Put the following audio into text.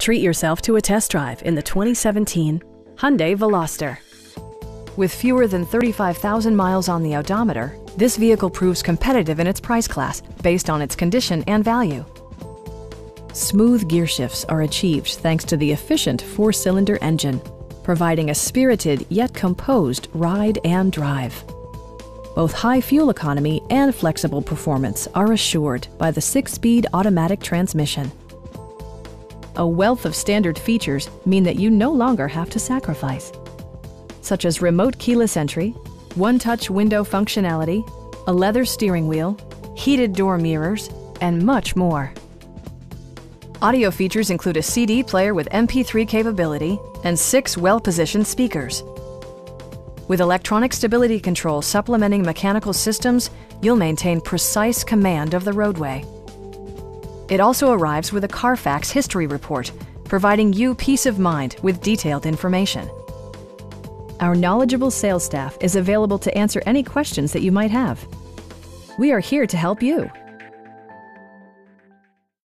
Treat yourself to a test drive in the 2017 Hyundai Veloster. With fewer than 35,000 miles on the odometer, this vehicle proves competitive in its price class based on its condition and value. Smooth gear shifts are achieved thanks to the efficient four-cylinder engine, providing a spirited yet composed ride and drive. Both high fuel economy and flexible performance are assured by the six-speed automatic transmission. A wealth of standard features mean that you no longer have to sacrifice, such as remote keyless entry, one-touch window functionality, a leather steering wheel, heated door mirrors, and much more. Audio features include a CD player with MP3 capability and six well-positioned speakers. With electronic stability control supplementing mechanical systems, you'll maintain precise command of the roadway. It also arrives with a Carfax history report, providing you peace of mind with detailed information. Our knowledgeable sales staff is available to answer any questions that you might have. We are here to help you.